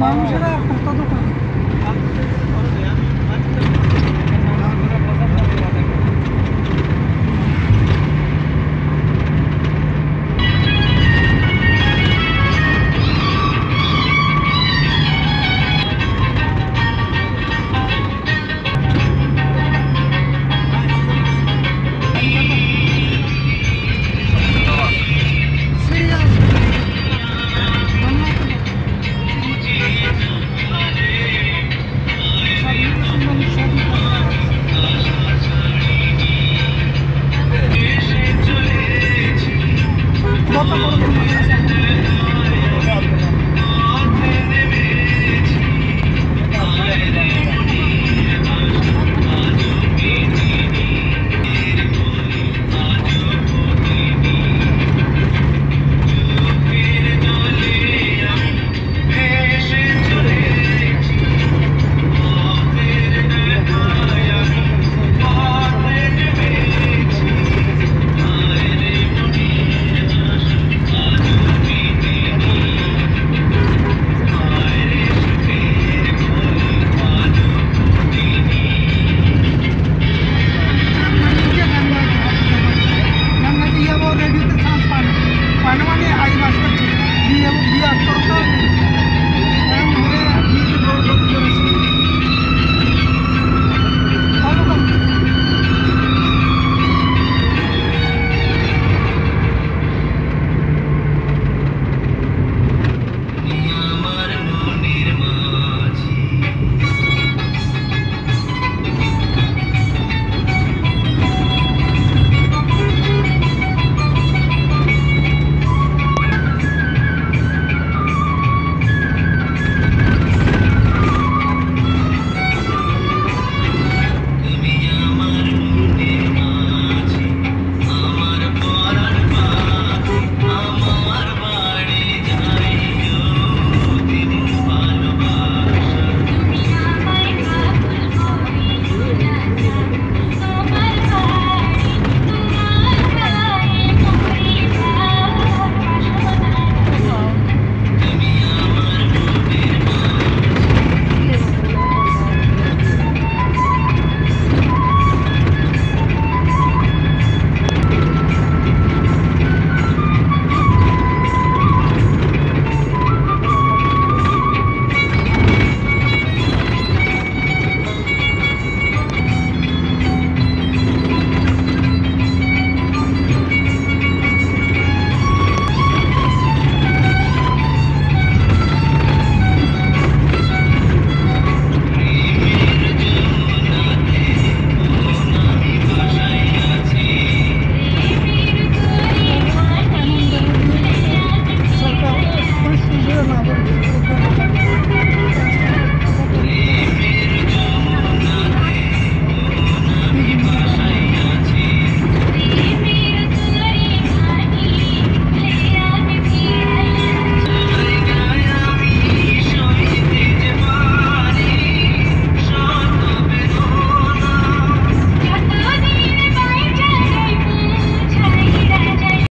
我们这儿好多都快。